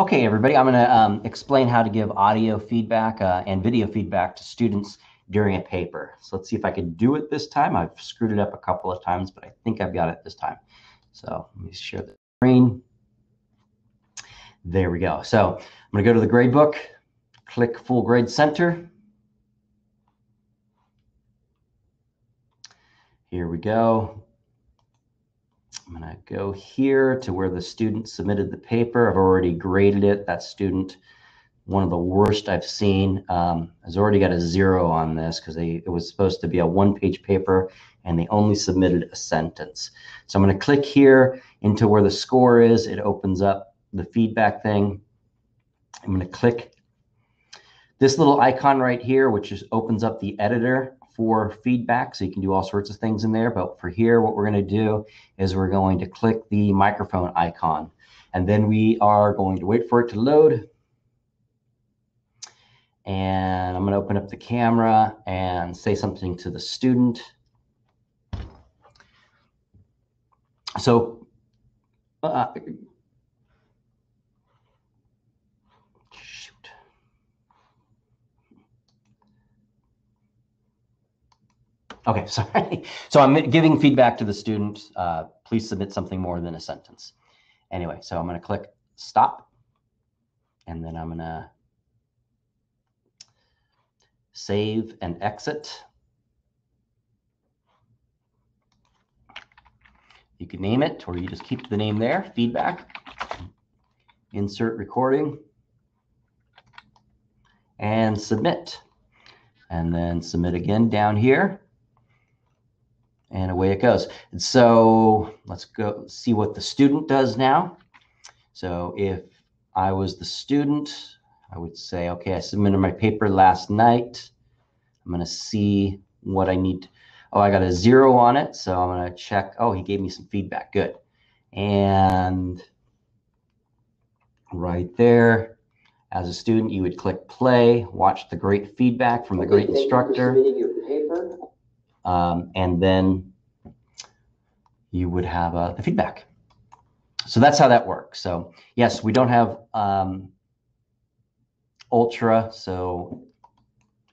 Okay, everybody, I'm going to um, explain how to give audio feedback uh, and video feedback to students during a paper. So let's see if I can do it this time. I've screwed it up a couple of times, but I think I've got it this time. So let me share the screen. There we go. So I'm going to go to the grade book, click Full Grade Center. Here we go. I'm going to go here to where the student submitted the paper. I've already graded it. That student, one of the worst I've seen, um, has already got a zero on this because it was supposed to be a one-page paper and they only submitted a sentence. So I'm going to click here into where the score is. It opens up the feedback thing. I'm going to click this little icon right here, which just opens up the editor for feedback. So you can do all sorts of things in there. But for here, what we're going to do is we're going to click the microphone icon. And then we are going to wait for it to load. And I'm going to open up the camera and say something to the student. So uh, Okay, sorry. So I'm giving feedback to the student. Uh, please submit something more than a sentence. Anyway, so I'm going to click stop. And then I'm going to save and exit. You can name it, or you just keep the name there, feedback. Insert recording. And submit. And then submit again down here and away it goes. And so let's go see what the student does now. So if I was the student, I would say, okay, I submitted my paper last night. I'm going to see what I need. Oh, I got a zero on it. So I'm going to check. Oh, he gave me some feedback. Good. And right there, as a student, you would click play, watch the great feedback from the great instructor um, and then you would have uh, the feedback. So that's how that works. So yes, we don't have um, Ultra, so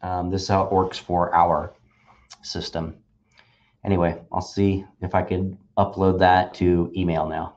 um, this is how it works for our system. Anyway, I'll see if I can upload that to email now.